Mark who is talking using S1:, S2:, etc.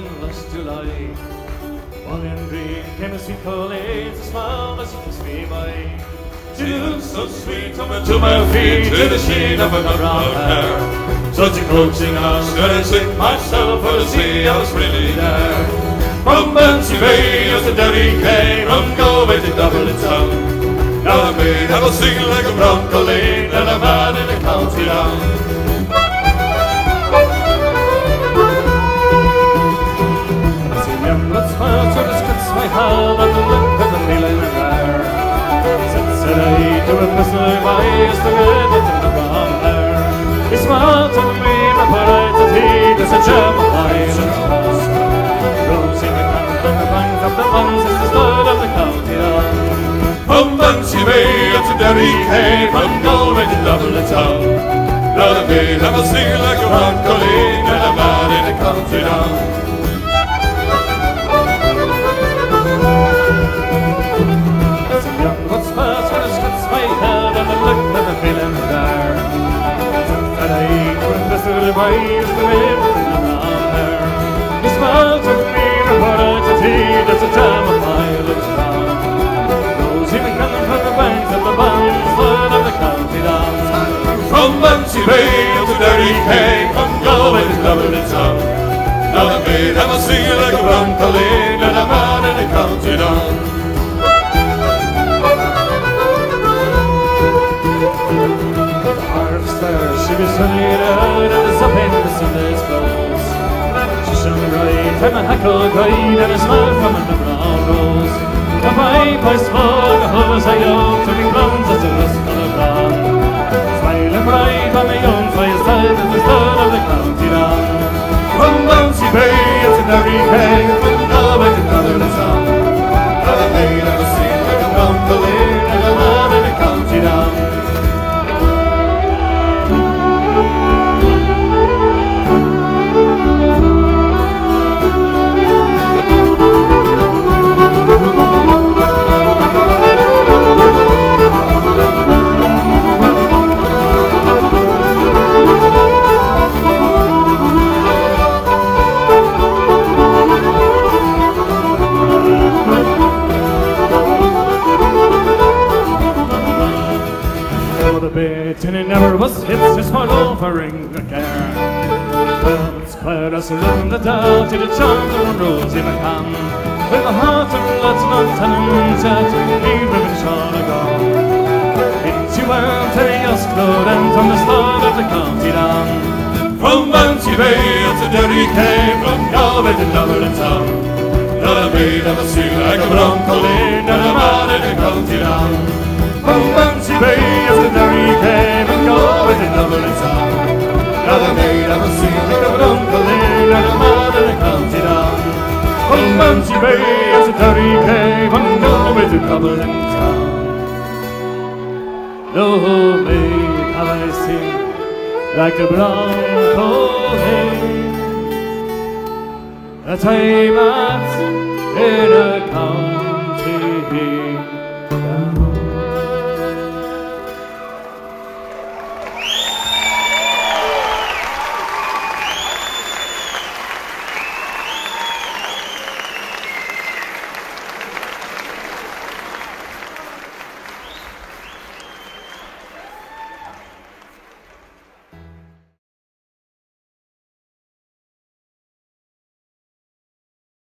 S1: morning to July. One in green chemistry college, a smile as just me by. She looked so sweet, coming to my feet, to the sheen of her brown hair. Such encroaching eyes, couldn't shake myself for to see I was really there. From Bantry Bay, as the dirty came, from Galway to Dublin town. Now I'm made, I will sing like a broccoli, and I'm out in the county down. Said I to a pistol, my is the red with the brown hair. He smiled to me, my polite as he does a gem of eyes and cross. Rosie McCann from the bank of the buns is the stud of the county down. From Bantry Bay up to Derry Cave, from Galway and what I tea, there's a jam of my lips down. Rosie McCann from the banks of the bands, blood of the county down. From Bantry Bay to Derry Cave, from Galway to Dublin town. Now the maid have a sing like a brown colleen, Harvester, she was sunny out and the up in the Sunday's clothes. She shone bright from a hackle cried and a smile from the brown rose. A pipe I smoke, a hose I yoke, to me blondes as a rust on a brown. Smiling bright on my own fireside as the stud of the county for the bit and it never was hits just for offering again. Well, it's quite as a rhythm that out to the charm of Rosie McCann. With a heart of lots of tenant chat, he riven Sean gone. Into well, Terry Osclode and from the start of the county down. From Bantry Bay to Derry Cave, from Galway to Dublin town. Not a maid of a sea like a brown colleen, not a man in a county down. From Bantry Bay as the Derry came and Galway to Dublin town. Now the maid of a sea like a brown colleen and a in a county down. From Bantry Bay as the Derry came and Galway to Dublin town. No maid have I seen like the brown colleen. That I'm at in a